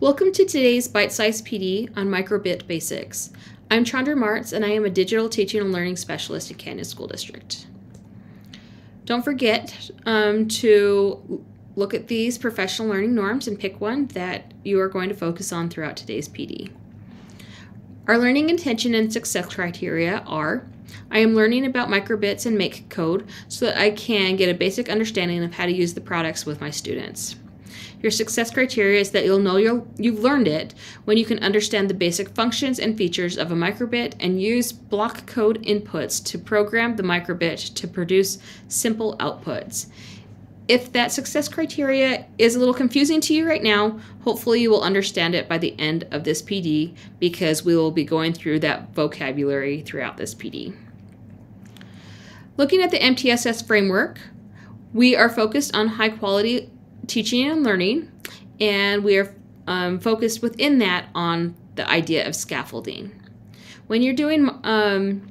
Welcome to today's Bite Size PD on Microbit Basics. I'm Chandra Martz and I am a Digital Teaching and Learning Specialist in Canyon School District. Don't forget um, to look at these professional learning norms and pick one that you are going to focus on throughout today's PD. Our learning intention and success criteria are I am learning about microbits and make code so that I can get a basic understanding of how to use the products with my students. Your success criteria is that you'll know you you've learned it when you can understand the basic functions and features of a microbit and use block code inputs to program the microbit to produce simple outputs. If that success criteria is a little confusing to you right now, hopefully you will understand it by the end of this PD because we will be going through that vocabulary throughout this PD. Looking at the MTSS framework, we are focused on high quality teaching and learning, and we are um, focused within that on the idea of scaffolding. When you're doing um,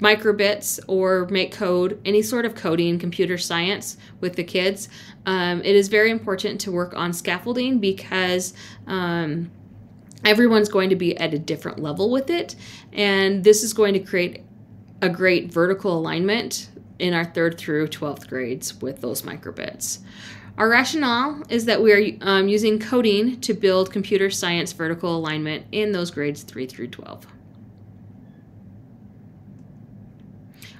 microbits or make code, any sort of coding, computer science with the kids, um, it is very important to work on scaffolding because um, everyone's going to be at a different level with it. And this is going to create a great vertical alignment in our third through 12th grades with those microbits. Our rationale is that we are um, using coding to build computer science vertical alignment in those grades 3 through 12.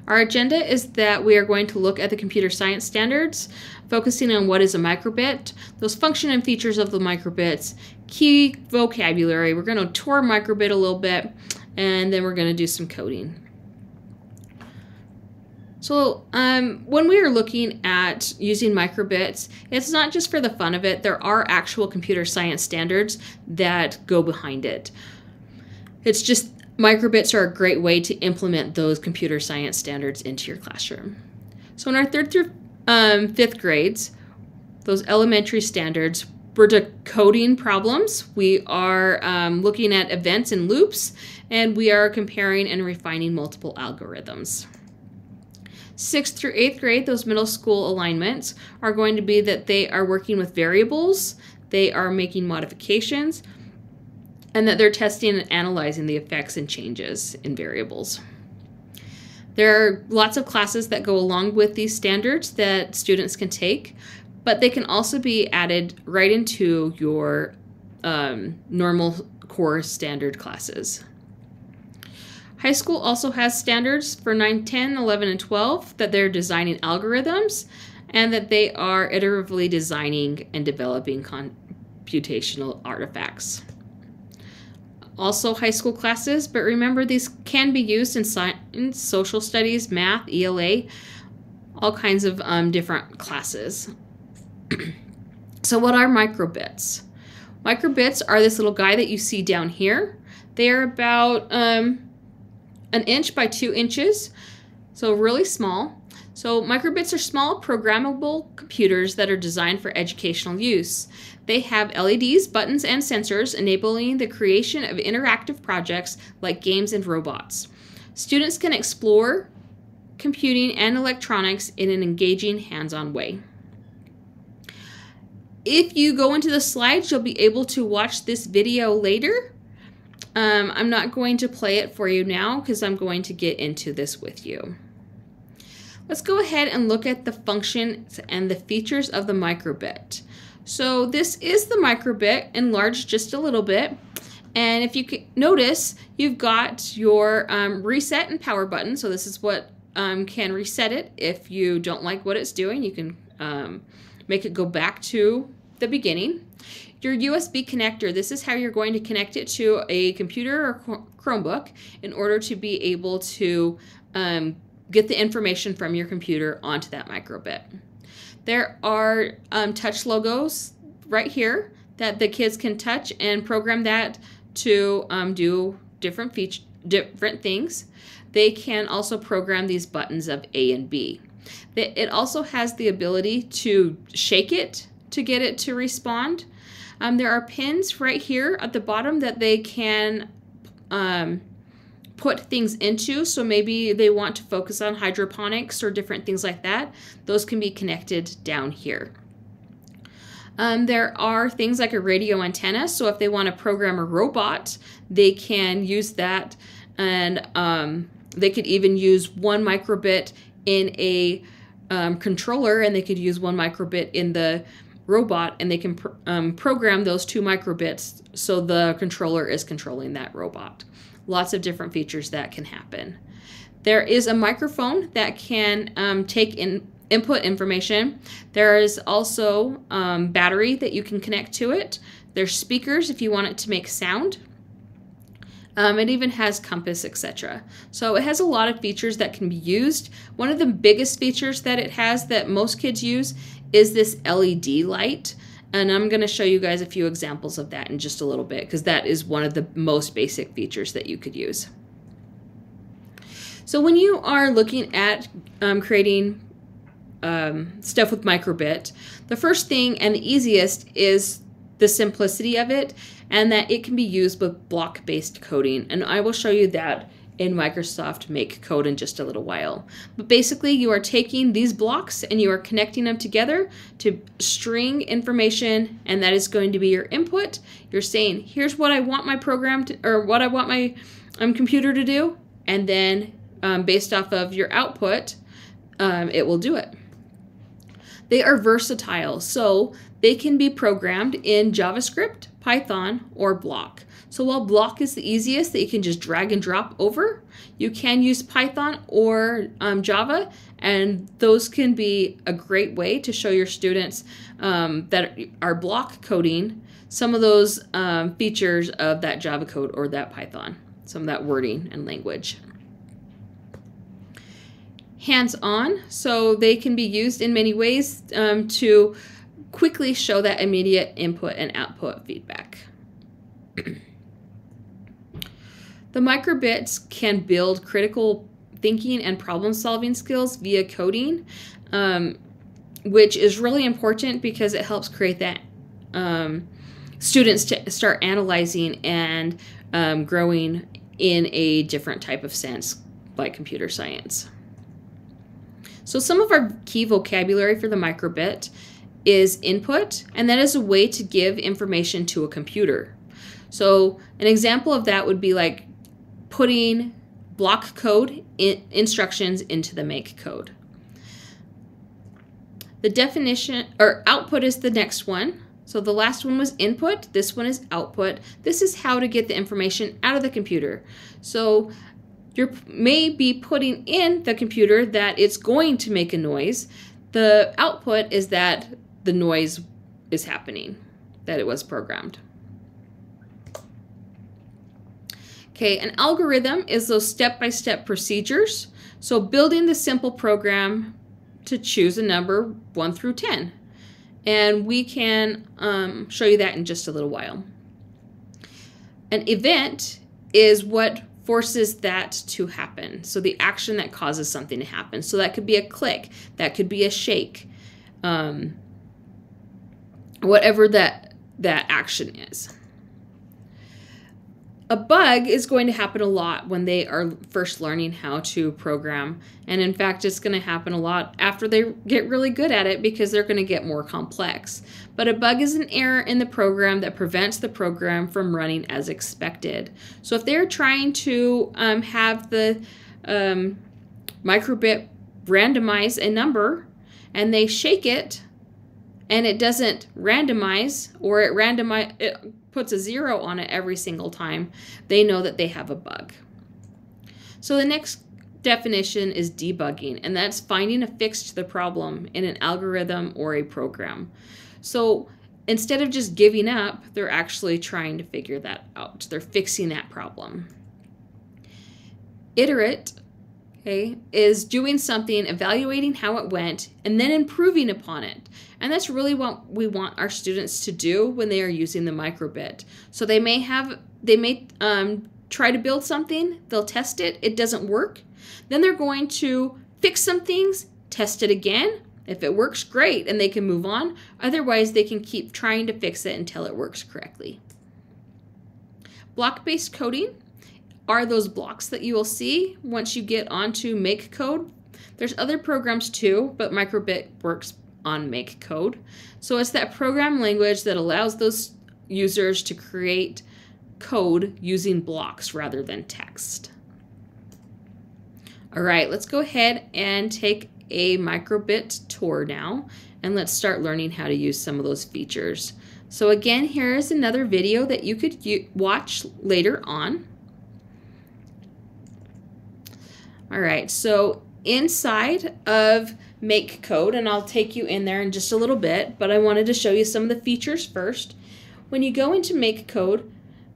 Our agenda is that we are going to look at the computer science standards, focusing on what is a microbit, those function and features of the microbits, key vocabulary. We're going to tour microbit a little bit, and then we're going to do some coding. So um, when we are looking at using microbits, it's not just for the fun of it. There are actual computer science standards that go behind it. It's just microbits are a great way to implement those computer science standards into your classroom. So in our third through um, fifth grades, those elementary standards, we're decoding problems. We are um, looking at events and loops, and we are comparing and refining multiple algorithms. Sixth through eighth grade, those middle school alignments are going to be that they are working with variables, they are making modifications, and that they're testing and analyzing the effects and changes in variables. There are lots of classes that go along with these standards that students can take, but they can also be added right into your um, normal core standard classes. High school also has standards for 9, 10, 11, and 12 that they're designing algorithms and that they are iteratively designing and developing computational artifacts. Also, high school classes, but remember these can be used in science, social studies, math, ELA, all kinds of um, different classes. so, what are microbits? Microbits are this little guy that you see down here. They are about um, an inch by two inches, so really small. So microbits are small programmable computers that are designed for educational use. They have LEDs, buttons, and sensors enabling the creation of interactive projects like games and robots. Students can explore computing and electronics in an engaging hands-on way. If you go into the slides, you'll be able to watch this video later um, I'm not going to play it for you now because I'm going to get into this with you. Let's go ahead and look at the functions and the features of the microbit. So this is the microbit enlarged just a little bit. And if you notice, you've got your um, reset and power button. So this is what um, can reset it. If you don't like what it's doing, you can um, make it go back to the beginning. Your USB connector, this is how you're going to connect it to a computer or Chromebook in order to be able to um, get the information from your computer onto that microbit. There are um, touch logos right here that the kids can touch and program that to um, do different feature, different things. They can also program these buttons of A and B. It also has the ability to shake it to get it to respond. Um, there are pins right here at the bottom that they can um, put things into. So maybe they want to focus on hydroponics or different things like that. Those can be connected down here. Um, there are things like a radio antenna. So if they want to program a robot, they can use that. And um, they could even use one microbit in a um, controller and they could use one microbit in the robot and they can pr- um, program those two microbits so the controller is controlling that robot. Lots of different features that can happen. There is a microphone that can um, take in input information. There is also um, battery that you can connect to it. There's speakers if you want it to make sound. Um, it even has compass, etc. So it has a lot of features that can be used. One of the biggest features that it has that most kids use is this LED light. And I'm going to show you guys a few examples of that in just a little bit because that is one of the most basic features that you could use. So when you are looking at um, creating um, stuff with microbit, the first thing and the easiest is the simplicity of it and that it can be used with block-based coding. And I will show you that in Microsoft Make Code in just a little while. But basically, you are taking these blocks and you are connecting them together to string information, and that is going to be your input. You're saying, here's what I want my program to, or what I want my um, computer to do, and then um, based off of your output, um, it will do it. They are versatile, so they can be programmed in JavaScript, Python, or Block. So while Block is the easiest that you can just drag and drop over, you can use Python or um, Java, and those can be a great way to show your students um, that are block coding some of those um, features of that Java code or that Python, some of that wording and language hands-on, so they can be used in many ways um, to quickly show that immediate input and output feedback. the microbits can build critical thinking and problem solving skills via coding, um, which is really important because it helps create that um, students to start analyzing and um, growing in a different type of sense like computer science. So some of our key vocabulary for the microbit is input, and that is a way to give information to a computer. So an example of that would be like putting block code in instructions into the make code. The definition or output is the next one. So the last one was input, this one is output. This is how to get the information out of the computer. So you may be putting in the computer that it's going to make a noise. The output is that the noise is happening, that it was programmed. Okay, an algorithm is those step-by-step -step procedures. So building the simple program to choose a number 1 through 10. And we can um, show you that in just a little while. An event is what forces that to happen. So the action that causes something to happen. So that could be a click, that could be a shake, um, whatever that that action is. A bug is going to happen a lot when they are first learning how to program. And in fact, it's going to happen a lot after they get really good at it because they're going to get more complex. But a bug is an error in the program that prevents the program from running as expected. So if they're trying to um, have the um, microbit randomize a number and they shake it and it doesn't randomize or it randomize it puts a zero on it every single time, they know that they have a bug. So the next definition is debugging, and that's finding a fix to the problem in an algorithm or a program. So instead of just giving up, they're actually trying to figure that out. They're fixing that problem. Iterate okay, is doing something, evaluating how it went, and then improving upon it. And that's really what we want our students to do when they are using the microbit. So they may have, they may um, try to build something, they'll test it, it doesn't work. Then they're going to fix some things, test it again. If it works, great, and they can move on. Otherwise, they can keep trying to fix it until it works correctly. Block-based coding are those blocks that you will see once you get onto Make Code. There's other programs too, but Microbit works on MakeCode. So it's that program language that allows those users to create code using blocks rather than text. All right, let's go ahead and take a microbit tour now and let's start learning how to use some of those features. So again, here is another video that you could watch later on. All right, so inside of MakeCode, and I'll take you in there in just a little bit, but I wanted to show you some of the features first. When you go into MakeCode,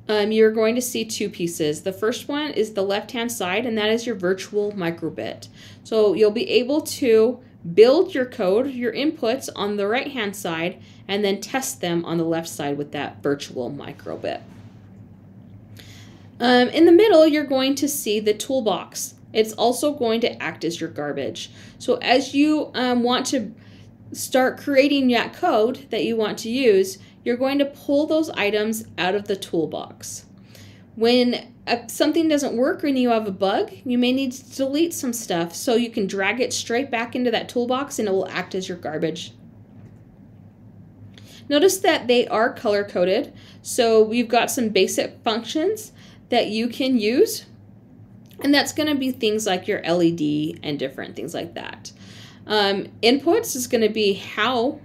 um, you're going to see two pieces. The first one is the left-hand side, and that is your virtual microbit. So you'll be able to build your code, your inputs on the right-hand side, and then test them on the left side with that virtual microbit. Um, in the middle, you're going to see the toolbox. It's also going to act as your garbage. So as you um, want to start creating that code that you want to use, you're going to pull those items out of the toolbox. When uh, something doesn't work and you have a bug, you may need to delete some stuff so you can drag it straight back into that toolbox and it will act as your garbage. Notice that they are color coded, so we've got some basic functions that you can use, and that's going to be things like your LED and different things like that. Um, inputs is going to be how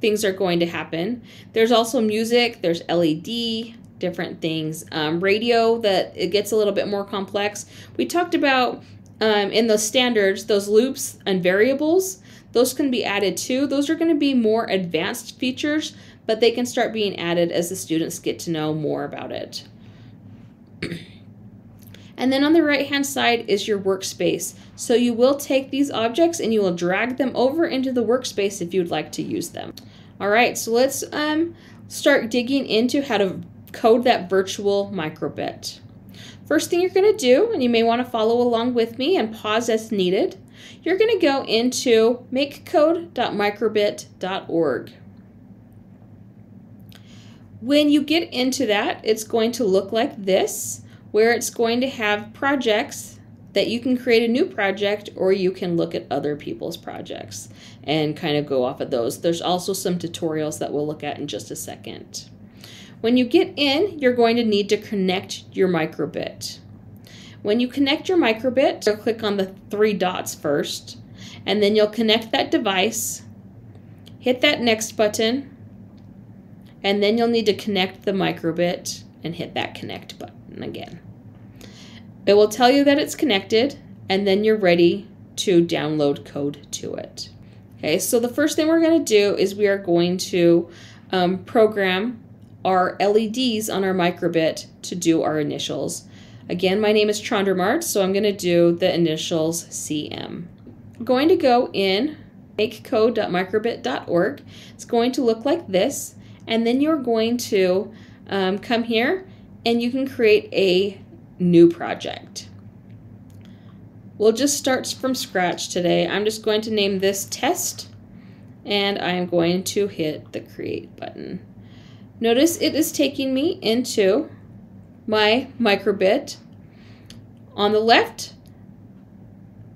things are going to happen. There's also music, there's LED, different things. Um, radio, that it gets a little bit more complex. We talked about um, in those standards, those loops and variables, those can be added too. Those are going to be more advanced features, but they can start being added as the students get to know more about it. And then on the right hand side is your workspace. So you will take these objects and you will drag them over into the workspace if you'd like to use them. All right, so let's um, start digging into how to code that virtual microbit. First thing you're going to do, and you may want to follow along with me and pause as needed, you're going to go into makecode.microbit.org. When you get into that, it's going to look like this where it's going to have projects that you can create a new project or you can look at other people's projects and kind of go off of those. There's also some tutorials that we'll look at in just a second. When you get in, you're going to need to connect your microbit. When you connect your microbit, you'll click on the three dots first, and then you'll connect that device, hit that next button, and then you'll need to connect the microbit and hit that connect button again. It will tell you that it's connected and then you're ready to download code to it. Okay, so the first thing we're going to do is we are going to um, program our LEDs on our microbit to do our initials. Again, my name is Chandra Martz, so I'm going to do the initials CM. I'm going to go in makecode.microbit.org. It's going to look like this, and then you're going to um, come here and you can create a new project. We'll just start from scratch today. I'm just going to name this test and I am going to hit the create button. Notice it is taking me into my microbit. On the left,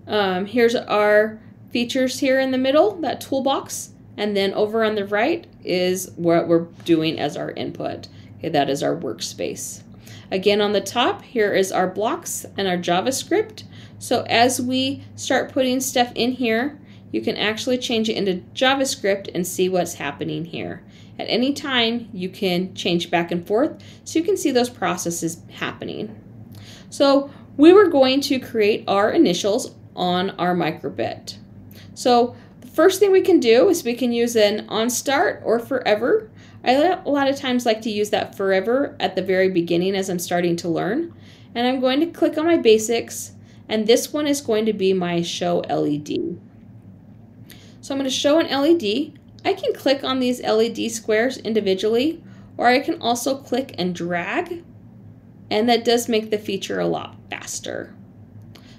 um, here's our features here in the middle, that toolbox. And then over on the right is what we're doing as our input. Okay, that is our workspace. Again, on the top, here is our blocks and our JavaScript. So as we start putting stuff in here, you can actually change it into JavaScript and see what's happening here. At any time, you can change back and forth so you can see those processes happening. So we were going to create our initials on our microbit. So the first thing we can do is we can use an on start or forever I a lot of times like to use that forever at the very beginning as I'm starting to learn. And I'm going to click on my basics, and this one is going to be my show LED. So I'm going to show an LED. I can click on these LED squares individually, or I can also click and drag, and that does make the feature a lot faster.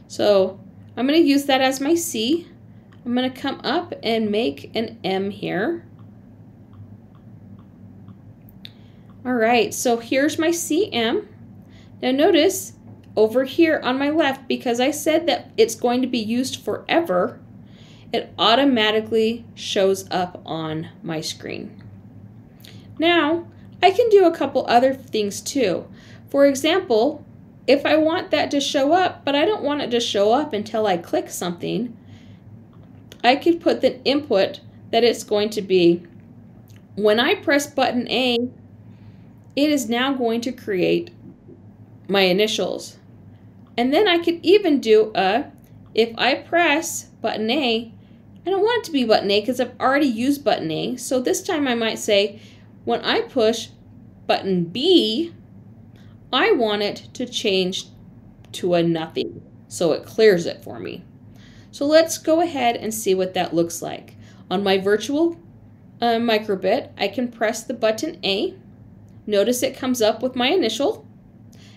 So I'm going to use that as my C. I'm going to come up and make an M here. All right, so here's my CM. Now notice over here on my left, because I said that it's going to be used forever, it automatically shows up on my screen. Now, I can do a couple other things too. For example, if I want that to show up, but I don't want it to show up until I click something, I could put the input that it's going to be when I press button A, it is now going to create my initials. And then I could even do a, if I press button A, I don't want it to be button A because I've already used button A. So this time I might say, when I push button B, I want it to change to a nothing. So it clears it for me. So let's go ahead and see what that looks like. On my virtual uh, microbit, I can press the button A. Notice it comes up with my initial.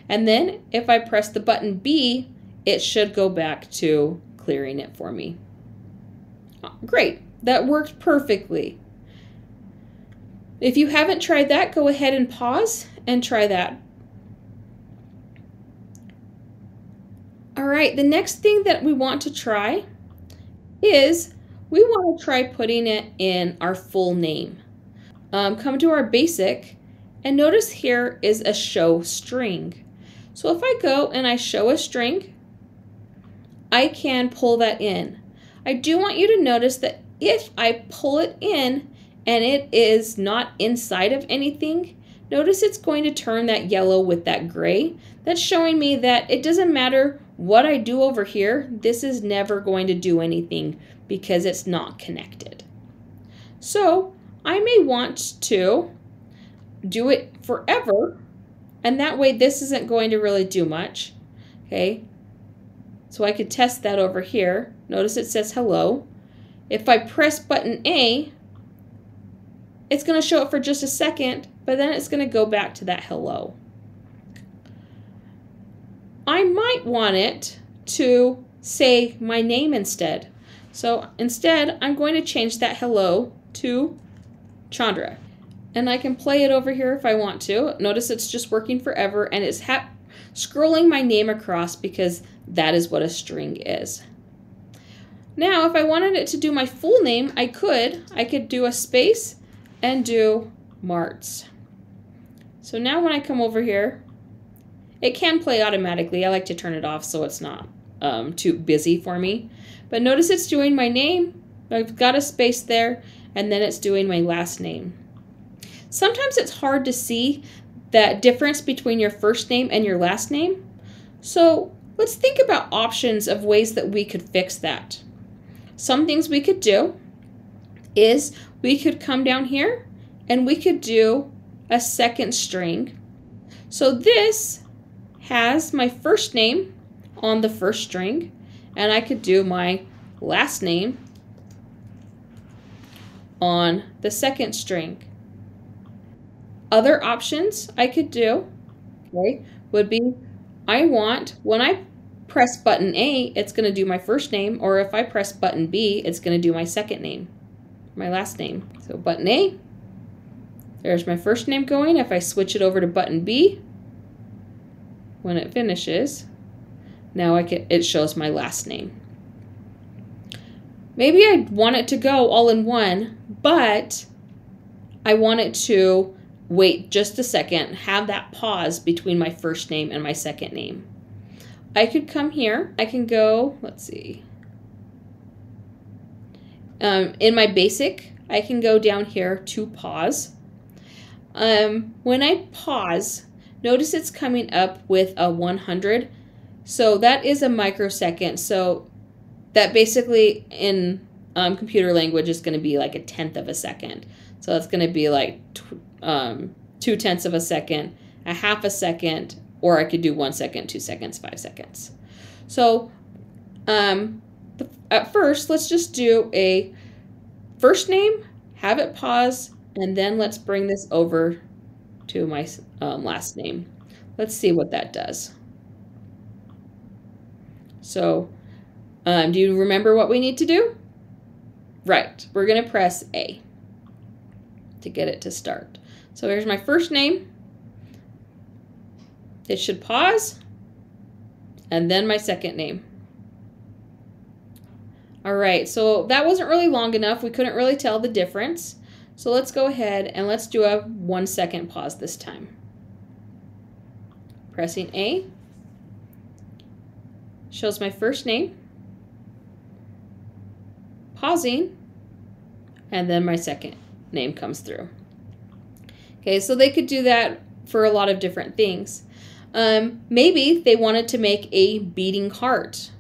And then if I press the button B, it should go back to clearing it for me. Great, that worked perfectly. If you haven't tried that, go ahead and pause and try that. All right, the next thing that we want to try is we want to try putting it in our full name. Um, come to our basic and notice here is a show string. So if I go and I show a string, I can pull that in. I do want you to notice that if I pull it in and it is not inside of anything, notice it's going to turn that yellow with that gray. That's showing me that it doesn't matter what I do over here, this is never going to do anything because it's not connected. So I may want to do it forever, and that way this isn't going to really do much. Okay, so I could test that over here. Notice it says hello. If I press button A, it's going to show it for just a second, but then it's going to go back to that hello. I might want it to say my name instead. So instead, I'm going to change that hello to Chandra. And I can play it over here if I want to. Notice it's just working forever and it's scrolling my name across because that is what a string is. Now, if I wanted it to do my full name, I could. I could do a space and do Martz. So now when I come over here, it can play automatically. I like to turn it off so it's not um, too busy for me. But notice it's doing my name. I've got a space there, and then it's doing my last name. Sometimes it's hard to see that difference between your first name and your last name. So let's think about options of ways that we could fix that. Some things we could do is we could come down here and we could do a second string. So this has my first name on the first string, and I could do my last name on the second string. Other options I could do okay, would be I want, when I press button A, it's going to do my first name, or if I press button B, it's going to do my second name, my last name. So button A, there's my first name going. If I switch it over to button B, when it finishes, now I can, it shows my last name. Maybe I want it to go all in one, but I want it to wait just a second, have that pause between my first name and my second name. I could come here. I can go, let's see. Um, in my basic, I can go down here to pause. Um, when I pause, Notice it's coming up with a 100. So that is a microsecond. So that basically in um, computer language is going to be like a tenth of a second. So that's going to be like um, two tenths of a second, a half a second, or I could do one second, two seconds, five seconds. So um, the, at first, let's just do a first name, have it pause, and then let's bring this over to my um, last name. Let's see what that does. So, um, do you remember what we need to do? Right, we're going to press A to get it to start. So here's my first name. It should pause. And then my second name. All right, so that wasn't really long enough. We couldn't really tell the difference. So let's go ahead and let's do a one second pause this time. Pressing A shows my first name, pausing, and then my second name comes through. Okay, so they could do that for a lot of different things. Um, maybe they wanted to make a beating heart.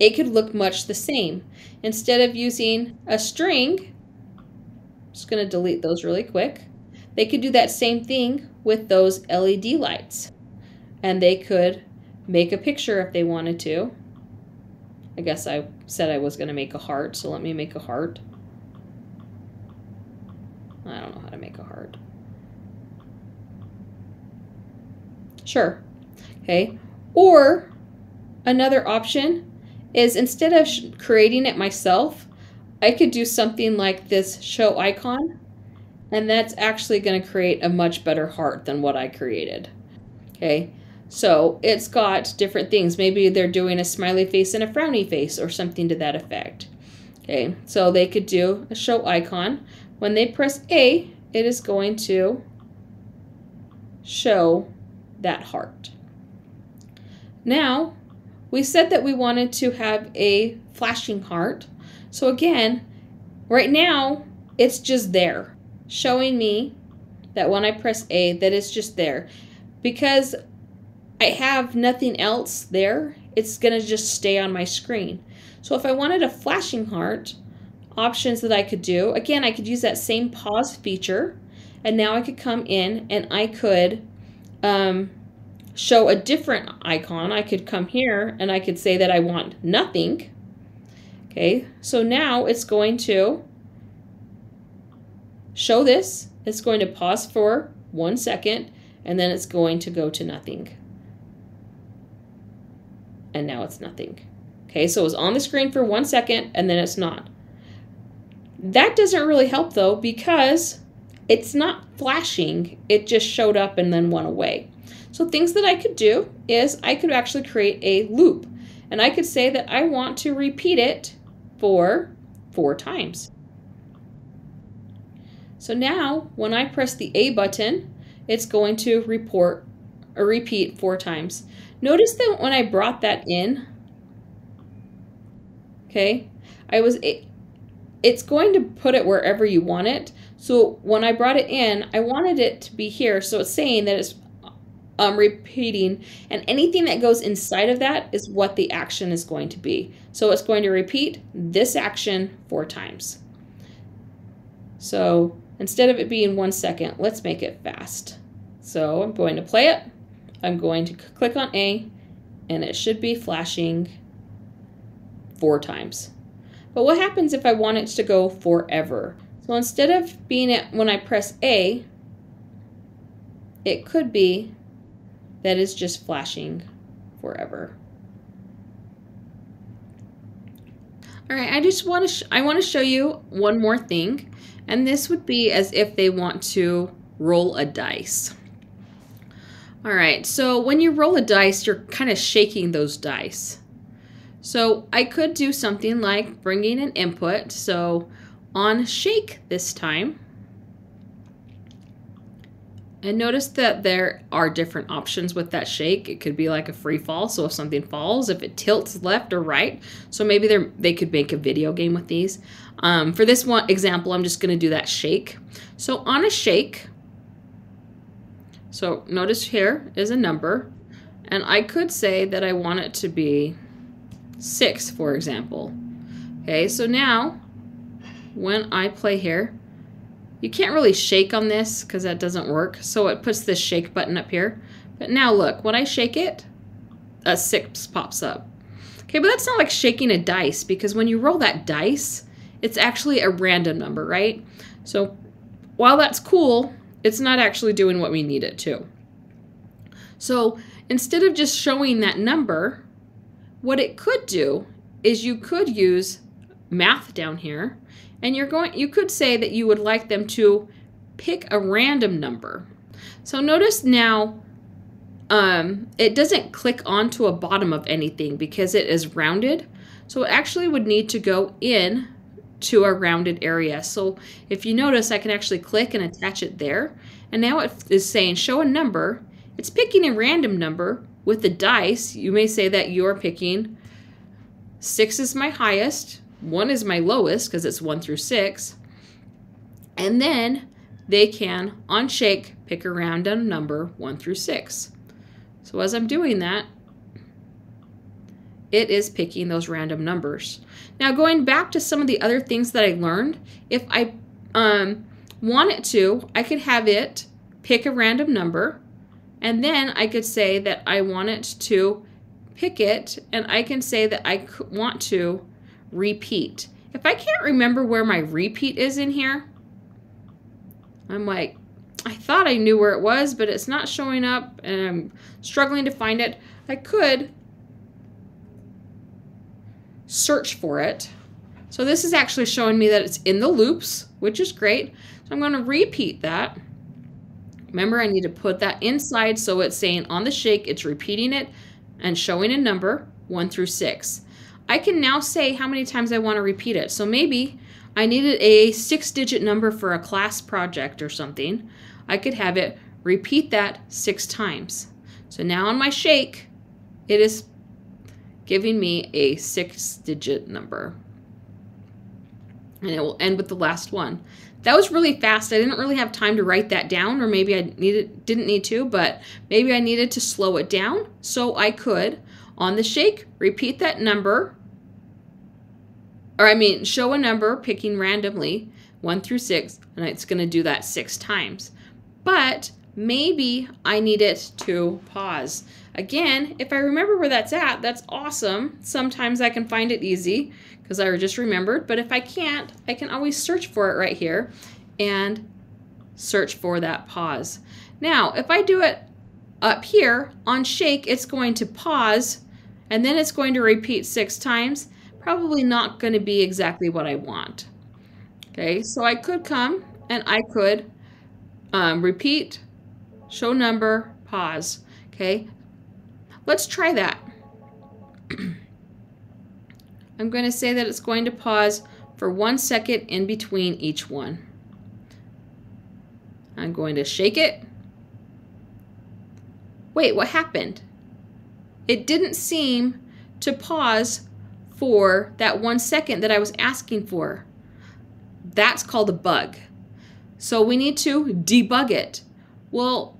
It could look much the same. Instead of using a string, I'm just going to delete those really quick. They could do that same thing with those LED lights. And they could make a picture if they wanted to. I guess I said I was going to make a heart, so let me make a heart. I don't know how to make a heart. Sure. Okay. Or another option is instead of creating it myself, I could do something like this show icon, and that's actually going to create a much better heart than what I created. Okay. So it's got different things. Maybe they're doing a smiley face and a frowny face or something to that effect. Okay, so they could do a show icon. When they press A, it is going to show that heart. Now, we said that we wanted to have a flashing heart. So again, right now, it's just there, showing me that when I press A, that it's just there. Because I have nothing else there, it's to just stay on my screen. So if I wanted a flashing heart, options that I could do, again, I could use that same pause feature, and now I could come in and I could um, show a different icon. I could come here and I could say that I want nothing. Okay, so now it's going to show this. It's going to pause for one second, and then it's going to go to nothing and now it's nothing. Okay, so it was on the screen for one second and then it's not. That doesn't really help though because it's not flashing, it just showed up and then went away. So things that I could do is I could actually create a loop and I could say that I want to repeat it for four times. So now when I press the A button, it's going to report or repeat four times. Notice that when I brought that in, okay, I was, it, it's going to put it wherever you want it. So when I brought it in, I wanted it to be here. So it's saying that it's um, repeating and anything that goes inside of that is what the action is going to be. So it's going to repeat this action four times. So instead of it being one second, let's make it fast. So I'm going to play it. I'm going to click on A and it should be flashing four times. But what happens if I want it to go forever? So instead of being it when I press A, it could be that it's just flashing forever. All right, I just want to I want to show you one more thing, and this would be as if they want to roll a dice. All right, so when you roll a dice, you're kind of shaking those dice. So I could do something like bringing an input. So on shake this time, and notice that there are different options with that shake. It could be like a free fall. So if something falls, if it tilts left or right. So maybe they they could make a video game with these. Um, for this one example, I'm just going to do that shake. So on a shake, so notice here is a number, and I could say that I want it to be 6, for example. Okay, so now when I play here, you can't really shake on this because that doesn't work. So it puts this shake button up here. But now look, when I shake it, a 6 pops up. Okay, but that's not like shaking a dice because when you roll that dice, it's actually a random number, right? So while that's cool, it's not actually doing what we need it to. So instead of just showing that number, what it could do is you could use math down here and you're going you could say that you would like them to pick a random number. So notice now um, it doesn't click onto a bottom of anything because it is rounded. So it actually would need to go in to a rounded area. So if you notice, I can actually click and attach it there. And now it is saying show a number. It's picking a random number with the dice. You may say that you're picking six is my highest, one is my lowest because it's one through six. And then they can, on shake, pick a random number one through six. So as I'm doing that, it is picking those random numbers. Now going back to some of the other things that I learned, if I um, want it to, I could have it pick a random number and then I could say that I want it to pick it and I can say that I want to repeat. If I can't remember where my repeat is in here, I'm like, I thought I knew where it was, but it's not showing up and I'm struggling to find it. I could search for it. So this is actually showing me that it's in the loops, which is great. So I'm going to repeat that. Remember, I need to put that inside so it's saying on the shake, it's repeating it and showing a number, 1 through 6. I can now say how many times I want to repeat it. So maybe I needed a six-digit number for a class project or something. I could have it repeat that six times. So now on my shake, it is giving me a six-digit number. And it will end with the last one. That was really fast. I didn't really have time to write that down, or maybe I needed didn't need to, but maybe I needed to slow it down so I could, on the shake, repeat that number, or I mean, show a number picking randomly, one through six, and it's going to do that six times. But maybe I need it to pause. Again, if I remember where that's at, that's awesome. Sometimes I can find it easy because I just remembered. But if I can't, I can always search for it right here and search for that pause. Now, if I do it up here on shake, it's going to pause and then it's going to repeat six times. Probably not going to be exactly what I want. Okay, so I could come and I could um, repeat, show number, pause. Okay, let's try that. I'm going to say that it's going to pause for one second in between each one. I'm going to shake it. Wait, what happened? It didn't seem to pause for that one second that I was asking for. That's called a bug. So we need to debug it. Well,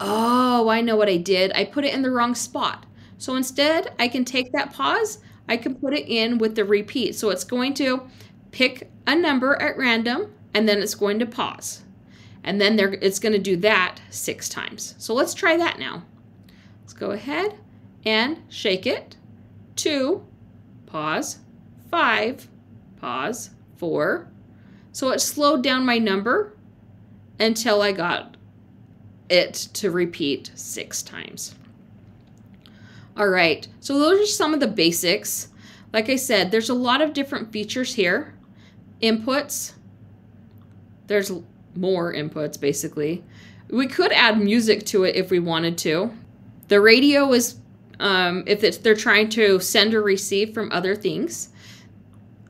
oh, I know what I did. I put it in the wrong spot. So instead, I can take that pause I can put it in with the repeat. So it's going to pick a number at random and then it's going to pause. And then it's going to do that six times. So let's try that now. Let's go ahead and shake it. Two, pause, five, pause, four. So it slowed down my number until I got it to repeat six times. All right, so those are some of the basics. Like I said, there's a lot of different features here. Inputs, there's more inputs basically. We could add music to it if we wanted to. The radio is um, if they're trying to send or receive from other things.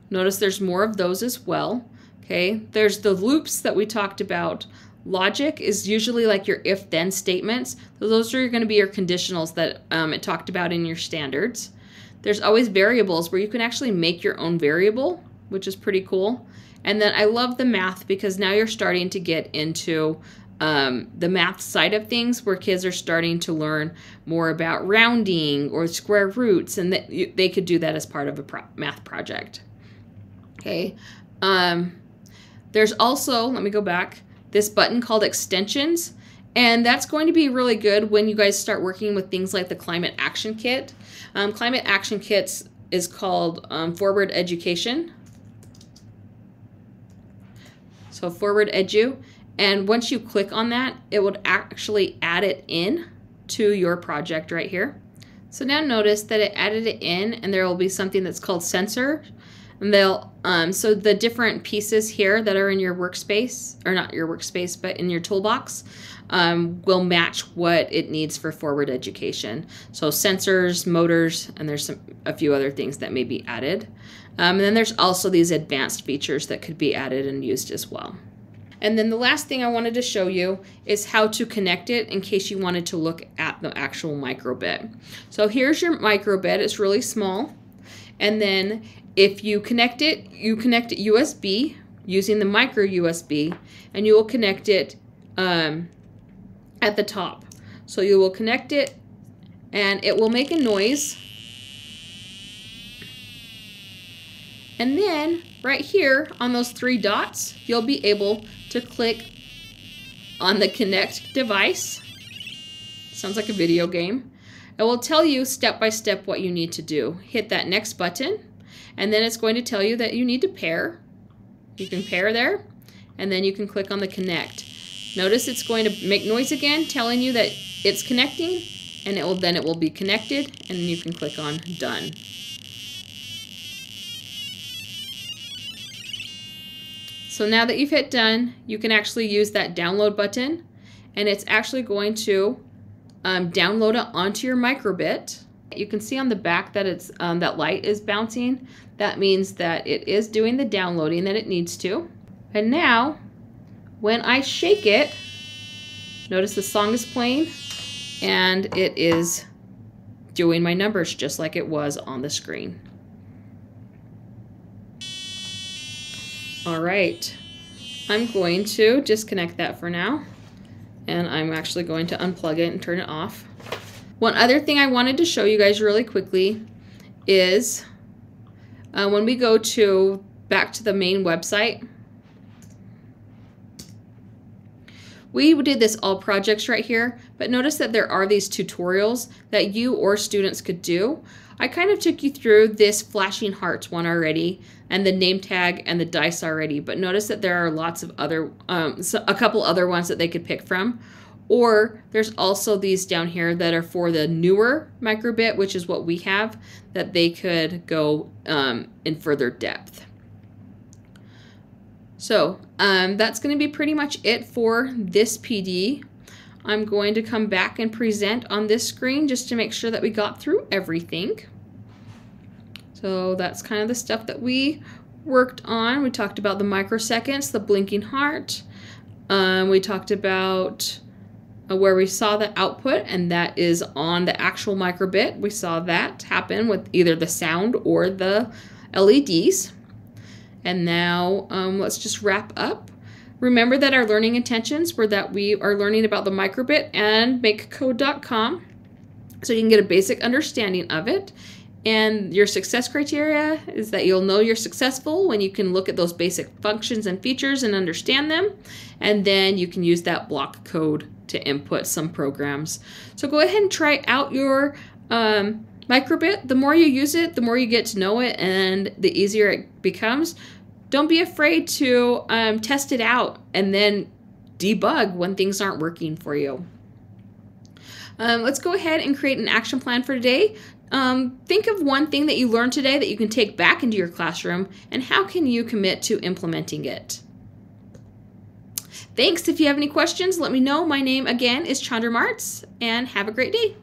Notice there's more of those as well. Okay, there's the loops that we talked about. Logic is usually like your if-then statements. So those are going to be your conditionals that um, it talked about in your standards. There's always variables where you can actually make your own variable, which is pretty cool. And then I love the math because now you're starting to get into um, the math side of things where kids are starting to learn more about rounding or square roots and that they could do that as part of a pro math project. Okay. Um, there's also, let me go back, this button called extensions. And that's going to be really good when you guys start working with things like the Climate Action Kit. Um, Climate Action Kits is called um, Forward Education. So Forward Edu. And once you click on that, it would actually add it in to your project right here. So now notice that it added it in and there will be something that's called sensor And they'll um, so the different pieces here that are in your workspace, or not your workspace, but in your toolbox, um, will match what it needs for forward education. So sensors, motors, and there's some, a few other things that may be added. Um, and then there's also these advanced features that could be added and used as well. And then the last thing I wanted to show you is how to connect it in case you wanted to look at the actual microbit. So here's your microbit, it's really small. And then if you connect it, you connect it USB using the micro USB and you will connect it um, at the top. So you will connect it and it will make a noise. And then right here on those three dots, you'll be able to click on the connect device. Sounds like a video game. It will tell you step by step what you need to do. Hit that next button and then it's going to tell you that you need to pair. You can pair there and then you can click on the connect. Notice it's going to make noise again telling you that it's connecting and it will then it will be connected and then you can click on done. So now that you've hit done, you can actually use that download button and it's actually going to um, download it onto your micro:bit. You can see on the back that it's um, that light is bouncing. That means that it is doing the downloading that it needs to. And now, when I shake it, notice the song is playing and it is doing my numbers just like it was on the screen. All right, I'm going to disconnect that for now. And I'm actually going to unplug it and turn it off. One other thing I wanted to show you guys really quickly is uh, when we go to back to the main website, We did this all projects right here, but notice that there are these tutorials that you or students could do. I kind of took you through this flashing hearts one already and the name tag and the dice already, but notice that there are lots of other, um, so a couple other ones that they could pick from. Or there's also these down here that are for the newer micro:bit, which is what we have, that they could go um, in further depth. So um, that's going to be pretty much it for this PD. I'm going to come back and present on this screen just to make sure that we got through everything. So that's kind of the stuff that we worked on. We talked about the microseconds, the blinking heart. Um, we talked about uh, where we saw the output and that is on the actual micro:bit. We saw that happen with either the sound or the LEDs. And now um, let's just wrap up. Remember that our learning intentions were that we are learning about the micro:bit and makecode.com so you can get a basic understanding of it. And your success criteria is that you'll know you're successful when you can look at those basic functions and features and understand them. And then you can use that block code to input some programs. So go ahead and try out your um, micro:bit, the more you use it, the more you get to know it and the easier it becomes. Don't be afraid to um, test it out and then debug when things aren't working for you. Um, let's go ahead and create an action plan for today. Um, think of one thing that you learned today that you can take back into your classroom and how can you commit to implementing it. Thanks. If you have any questions, let me know. My name again is Chandra Martz and have a great day.